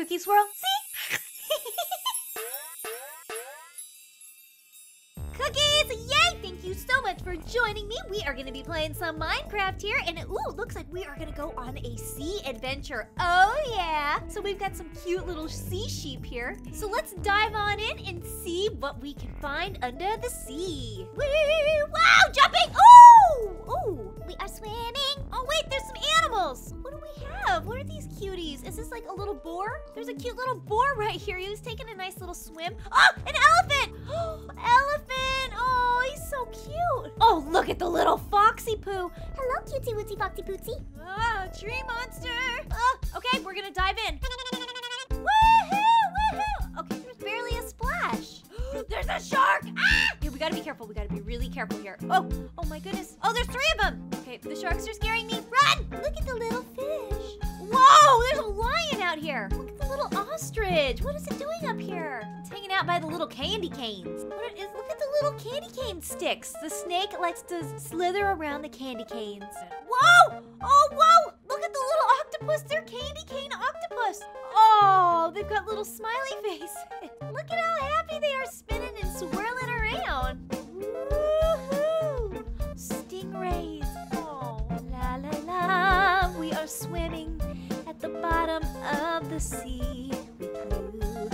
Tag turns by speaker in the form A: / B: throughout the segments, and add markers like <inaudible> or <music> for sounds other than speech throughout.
A: Cookie swirl. See? Cookies! Yay! Thank you so much for joining me. We are going to be playing some Minecraft here, and ooh, looks like we are going to go on a sea adventure. Oh, yeah! So we've got some cute little sea sheep here. So let's dive on in and see what we can find under the sea. Woo! Wow! Jumping! Ooh! Ooh! We are swimming. Oh, wait, there's What do we have? What are these cuties? Is this like a little boar? There's a cute little boar right here. He was taking a nice little swim. Oh, an elephant! <gasps> elephant! Oh, he's so cute. Oh, look at the little foxy poo.
B: Hello, cutie wootsy foxy pootsy.
A: Oh, tree monster. Oh, okay, we're gonna dive in. Woohoo! Woohoo! Okay, there's barely a splash. <gasps> there's a shark! Ah! Gotta be careful. We gotta be really careful here. Oh, oh my goodness. Oh, there's three of them. Okay, the sharks are scaring me. Run!
B: Look at the little fish.
A: Whoa, there's a lion out here. Look at the little ostrich. What is it doing up here? It's hanging out by the little candy canes. What is, look at the little candy cane sticks. The snake likes to slither around the candy canes. Whoa! Oh, whoa! Look at the little octopus. They're candy cane octopus. Oh, they've got little smiley faces. <laughs> sea with blue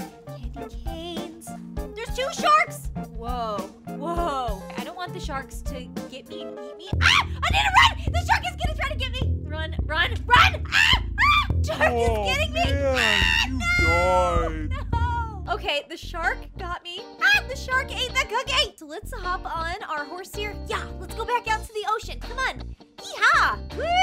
A: candy canes. There's two sharks! Whoa, whoa. I don't want the sharks to get me and eat me. Ah! I need to run! The shark is gonna try to get me! Run, run, run! Ah! Ah! Shark
C: Oh,
A: is getting me!
C: man,
A: ah,
C: you
A: no!
C: died.
A: No! Okay, the shark got me. Ah, the shark ate the cookie! So let's hop on our horse here. Yeah, let's go back out to the ocean. Come on. Yeehaw! Woohoo!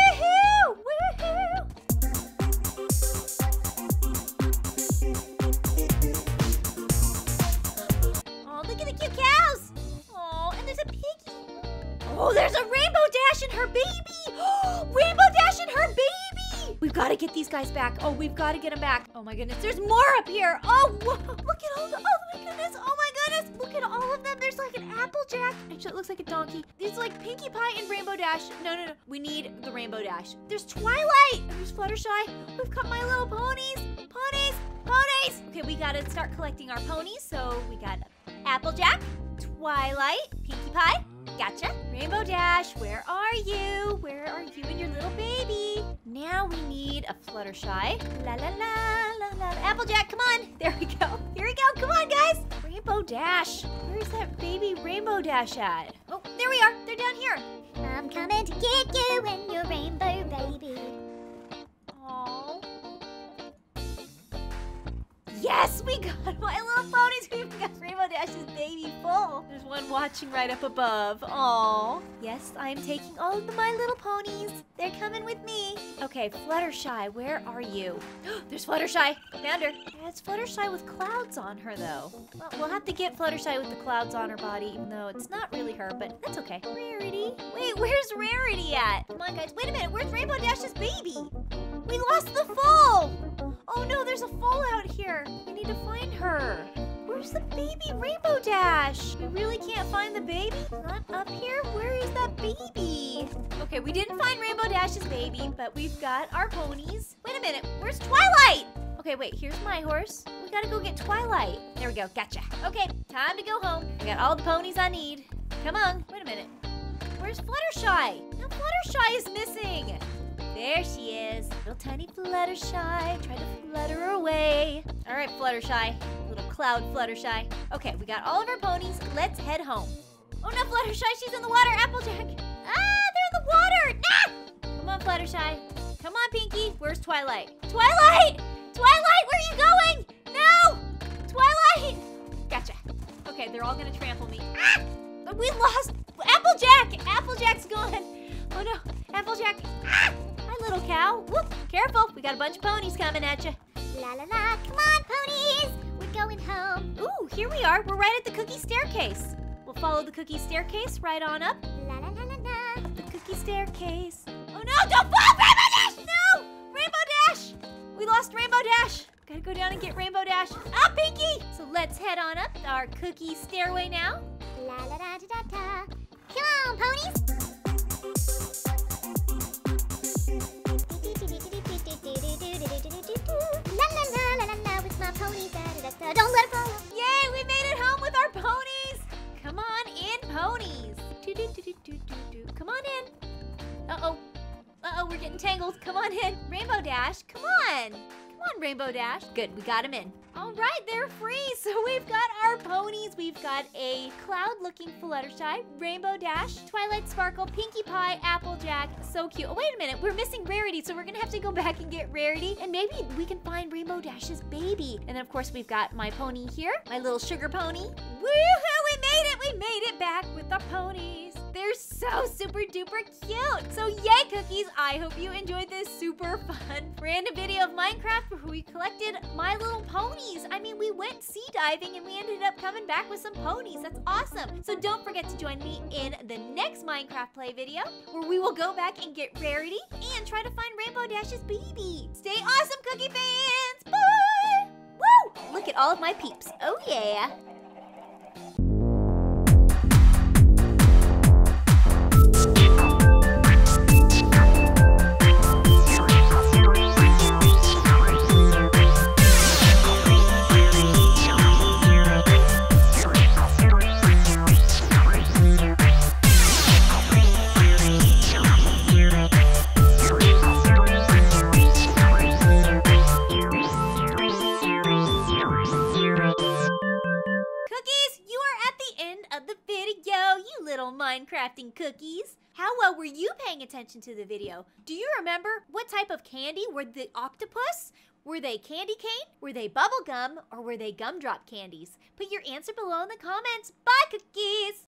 A: Oh, there's a Rainbow Dash and her baby! <gasps> Rainbow Dash and her baby! We've got to get these guys back. Oh, we've got to get them back. Oh my goodness, there's more up here. Oh, <laughs> look at all the, oh my goodness, oh my goodness. Look at all of them. There's like an Applejack. Actually, it looks like a donkey. There's like Pinkie Pie and Rainbow Dash. No, no, no. We need the Rainbow Dash. There's Twilight. There's Fluttershy. We've got My Little Ponies. Ponies. Ponies. Okay, we got to start collecting our ponies. So we got Applejack, Twilight, Pinkie Pie. Gotcha. Rainbow Dash, where are you? Where are you and your little baby? Now we need a Fluttershy. La la la la la. Applejack, come on. <laughs> There we go. Here we go. Come on, guys. Rainbow Dash. Where's that baby Rainbow Dash at? Oh, there we are. They're down here.
B: I'm coming to get you and your rainbow baby.
A: Yes, we got My Little Ponies. <laughs> We've got Rainbow Dash's baby full. There's one watching right up above. Aww. Yes, I am taking all of the My Little Ponies. They're coming with me. Okay, Fluttershy, where are you? <gasps> There's Fluttershy. Found her. Yeah, it's Fluttershy with clouds on her, though. Well, we'll have to get Fluttershy with the clouds on her body, even though it's not really her, but that's okay. Rarity. Wait, where's Rarity at? Come on, guys. Wait a minute. Where's Rainbow Dash's baby? We lost the foal! Oh no, there's a foal out here. We need to find her. Where's the baby Rainbow Dash? We really can't find the baby? Not up here? Where is that baby? Okay, we didn't find Rainbow Dash's baby, but we've got our ponies. Wait a minute, where's Twilight? Okay, wait, here's my horse. We gotta go get Twilight. There we go, gotcha. Okay, time to go home. I got all the ponies I need. Come on, wait a minute. Where's Fluttershy? Now Fluttershy is missing. There she is. Little tiny Fluttershy. Try to flutter away. All right, Fluttershy. Little cloud Fluttershy. Okay, we got all of our ponies. Let's head home. Oh no, Fluttershy, she's in the water. Applejack. Ah, they're in the water. Nah! Come on, Fluttershy. Come on, Pinkie. Where's Twilight? Twilight! Twilight, where are you going? No! Twilight! Gotcha. Okay, they're all gonna trample me. Ah! We lost Applejack! Applejack's gone. Oh no, Applejack. Ah! Little cow. Whoop, careful. We got a bunch of ponies coming at you.
B: La la la, come on, ponies. We're going home.
A: Ooh, here we are. We're right at the cookie staircase. We'll follow the cookie staircase right on up.
B: La la la la la.
A: The cookie staircase. Oh no, don't fall! Rainbow Dash! No! Rainbow Dash! We lost Rainbow Dash. Gotta go down and get Rainbow Dash. Ah, Pinkie! So let's head on up our cookie stairway now.
B: La la da da da da. Come on, ponies.
A: We're getting tangled. Come on in. Rainbow Dash, come on. Come on, Rainbow Dash. Good, we got him in. All right, they're free. <laughs> So we've got our ponies. We've got a cloud-looking Fluttershy, Rainbow Dash, Twilight Sparkle, Pinkie Pie, Applejack. So cute. Oh, wait a minute. We're missing Rarity, so we're gonna have to go back and get Rarity. And maybe we can find Rainbow Dash's baby. And then, of course, we've got my pony here, my little sugar pony. Woohoo! So super duper cute. So yay, Cookies. I hope you enjoyed this super fun <laughs> random video of Minecraft where we collected My Little Ponies. I mean, we went sea diving and we ended up coming back with some ponies. That's awesome. So don't forget to join me in the next Minecraft play video where we will go back and get Rarity and try to find Rainbow Dash's baby. Stay awesome, Cookie fans. Bye! Woo! Look at all of my peeps. Oh yeah. Cookies. How well were you paying attention to the video? Do you remember what type of candy were the octopus? Were they candy cane? Were they bubble gum? Or were they gumdrop candies? Put your answer below in the comments. Bye, cookies!